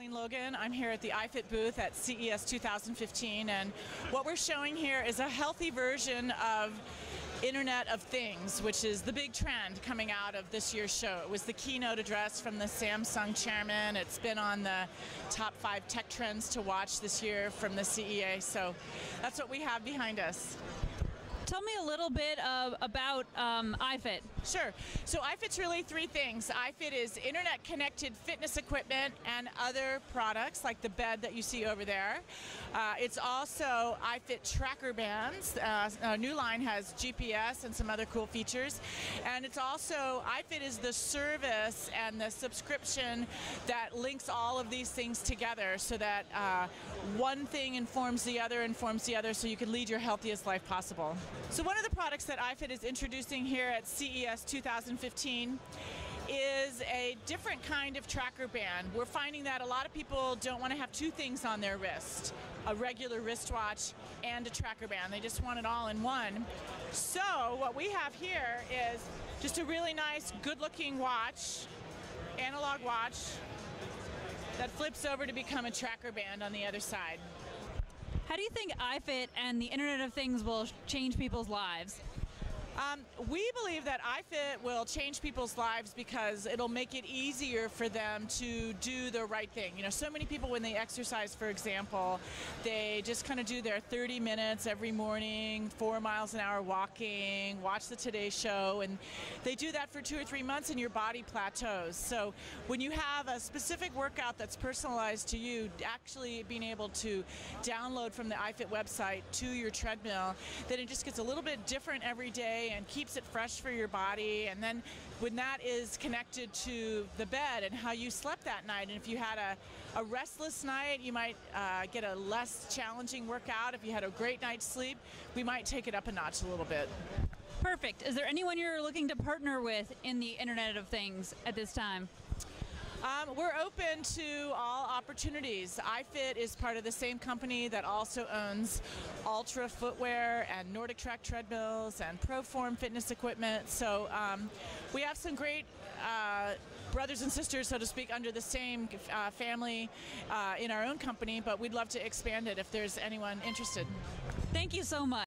Colleen Logan. I'm here at the iFit booth at CES 2015, and what we're showing here is a healthy version of Internet of Things, which is the big trend coming out of this year's show. It was the keynote address from the Samsung chairman. It's been on the top five tech trends to watch this year from the CEA, so that's what we have behind us. Tell me a little bit uh, about um, iFit. Sure. So iFit's really three things. iFit is internet connected fitness equipment and other products like the bed that you see over there. Uh, it's also iFit tracker bands. Uh, new line has GPS and some other cool features. And it's also, iFit is the service and the subscription that links all of these things together so that uh, one thing informs the other, informs the other, so you can lead your healthiest life possible. So one of the products that iFit is introducing here at CES 2015 is a different kind of tracker band. We're finding that a lot of people don't want to have two things on their wrist, a regular wristwatch and a tracker band. They just want it all in one. So what we have here is just a really nice, good-looking watch, analog watch, that flips over to become a tracker band on the other side. How do you think iFit and the Internet of Things will change people's lives? Um, we believe that iFit will change people's lives because it'll make it easier for them to do the right thing. You know, so many people when they exercise, for example, they just kind of do their 30 minutes every morning, four miles an hour walking, watch the Today Show, and they do that for two or three months and your body plateaus. So when you have a specific workout that's personalized to you, actually being able to download from the iFit website to your treadmill, then it just gets a little bit different every day and keeps it fresh for your body. And then when that is connected to the bed and how you slept that night, and if you had a, a restless night, you might uh, get a less challenging workout. If you had a great night's sleep, we might take it up a notch a little bit. Perfect. Is there anyone you're looking to partner with in the Internet of Things at this time? Um, we're open to all opportunities. iFit is part of the same company that also owns Altra Footwear and Nordic Track treadmills and Proform fitness equipment. So um, we have some great uh, brothers and sisters, so to speak, under the same uh, family uh, in our own company, but we'd love to expand it if there's anyone interested. Thank you so much.